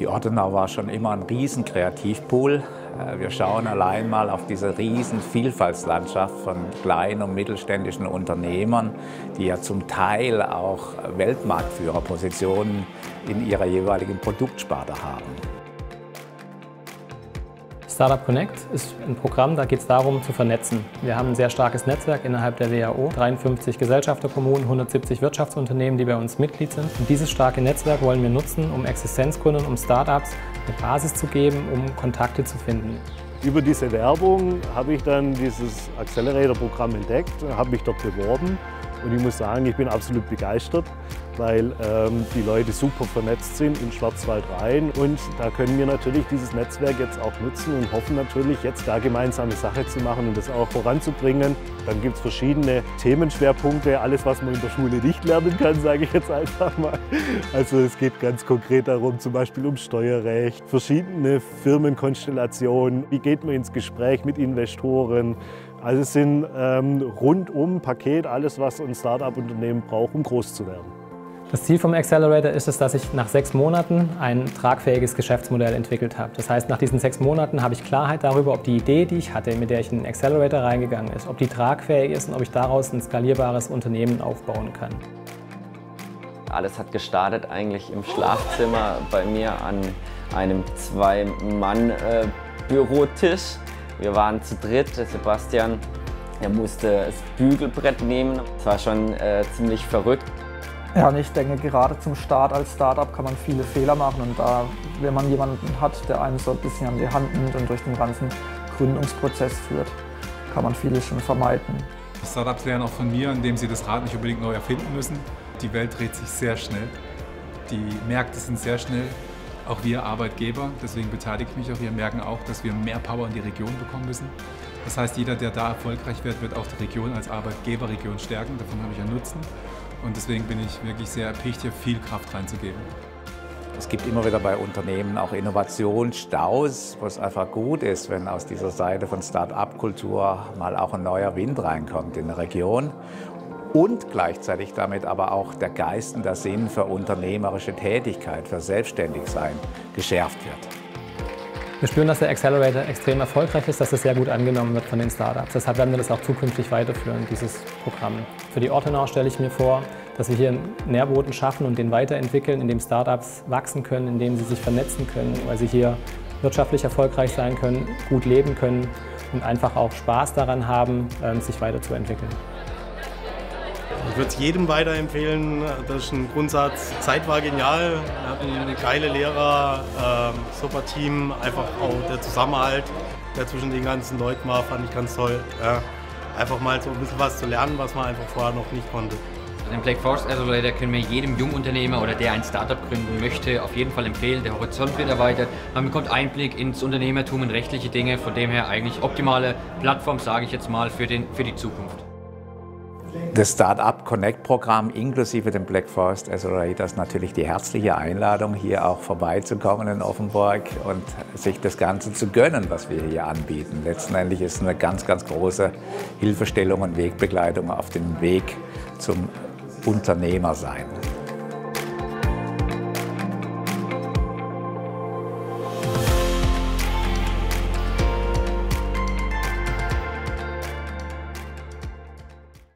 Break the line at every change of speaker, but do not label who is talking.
Die Ortenau war schon immer ein riesen Kreativpool. Äh, wir schauen allein mal auf diese riesen Vielfaltslandschaft von kleinen und mittelständischen Unternehmern, die ja zum Teil auch Weltmarktführerpositionen in ihrer jeweiligen Produktsparte haben.
Startup Connect ist ein Programm, da geht es darum zu vernetzen. Wir haben ein sehr starkes Netzwerk innerhalb der WHO, 53 Gesellschafterkommunen, 170 Wirtschaftsunternehmen, die bei uns Mitglied sind. Und dieses starke Netzwerk wollen wir nutzen, um Existenzgründern, um Startups eine Basis zu geben, um Kontakte zu finden.
Über diese Werbung habe ich dann dieses Accelerator-Programm entdeckt, habe mich dort beworben und ich muss sagen, ich bin absolut begeistert, weil ähm, die Leute super vernetzt sind in Schwarzwald rein. Und da können wir natürlich dieses Netzwerk jetzt auch nutzen und hoffen natürlich, jetzt da gemeinsame Sache zu machen und das auch voranzubringen. Dann gibt es verschiedene Themenschwerpunkte, alles, was man in der Schule nicht lernen kann, sage ich jetzt einfach mal. Also es geht ganz konkret darum, zum Beispiel um Steuerrecht, verschiedene Firmenkonstellationen, wie geht man ins Gespräch mit Investoren, also es sind ähm, rundum Paket alles, was ein Start-up-Unternehmen braucht, um groß zu werden.
Das Ziel vom Accelerator ist es, dass ich nach sechs Monaten ein tragfähiges Geschäftsmodell entwickelt habe. Das heißt, nach diesen sechs Monaten habe ich Klarheit darüber, ob die Idee, die ich hatte, mit der ich in den Accelerator reingegangen ist, ob die tragfähig ist und ob ich daraus ein skalierbares Unternehmen aufbauen kann.
Alles hat gestartet eigentlich im Schlafzimmer bei mir an einem Zwei-Mann-Bürotisch. Wir waren zu dritt, Sebastian er musste das Bügelbrett nehmen. Das war schon äh, ziemlich verrückt.
Ja, und ich denke, gerade zum Start als Startup kann man viele Fehler machen. Und da, wenn man jemanden hat, der einen so ein bisschen an die Hand nimmt und durch den ganzen Gründungsprozess führt, kann man vieles schon vermeiden.
Startups lernen auch von mir, indem sie das Rad nicht unbedingt neu erfinden müssen. Die Welt dreht sich sehr schnell. Die Märkte sind sehr schnell. Auch wir Arbeitgeber, deswegen beteilige ich mich auch hier, merken auch, dass wir mehr Power in die Region bekommen müssen. Das heißt, jeder, der da erfolgreich wird, wird auch die Region als Arbeitgeberregion stärken. Davon habe ich einen Nutzen. Und deswegen bin ich wirklich sehr erpicht, hier viel Kraft reinzugeben.
Es gibt immer wieder bei Unternehmen auch Innovationsstaus, wo es einfach gut ist, wenn aus dieser Seite von Start-up-Kultur mal auch ein neuer Wind reinkommt in der Region und gleichzeitig damit aber auch der Geist und der Sinn für unternehmerische Tätigkeit, für Selbstständigsein geschärft wird.
Wir spüren, dass der Accelerator extrem erfolgreich ist, dass es sehr gut angenommen wird von den Startups. Deshalb werden wir das auch zukünftig weiterführen, dieses Programm. Für die Ortenau stelle ich mir vor, dass wir hier einen Nährboden schaffen und den weiterentwickeln, in dem Startups wachsen können, in dem sie sich vernetzen können, weil sie hier wirtschaftlich erfolgreich sein können, gut leben können und einfach auch Spaß daran haben, ähm, sich weiterzuentwickeln.
Ich würde es jedem weiterempfehlen. Das ist ein Grundsatz. Zeit war genial. Wir hatten geile Lehrer, äh, super Team. Einfach auch der Zusammenhalt, der zwischen den ganzen Leuten war, fand ich ganz toll. Ja. Einfach mal so ein bisschen was zu lernen, was man einfach vorher noch nicht konnte.
Den Black Forest Accelerator können wir jedem Jungunternehmer oder der ein Startup gründen möchte, auf jeden Fall empfehlen. Der Horizont wird erweitert. Man bekommt Einblick ins Unternehmertum und rechtliche Dinge. Von dem her eigentlich optimale Plattform, sage ich jetzt mal, für, den, für die Zukunft.
Das Startup Connect Programm inklusive dem Black Forest Accelerator ist natürlich die herzliche Einladung, hier auch vorbeizukommen in Offenburg und sich das Ganze zu gönnen, was wir hier anbieten. Letztendlich ist es eine ganz, ganz große Hilfestellung und Wegbegleitung auf dem Weg zum Unternehmersein.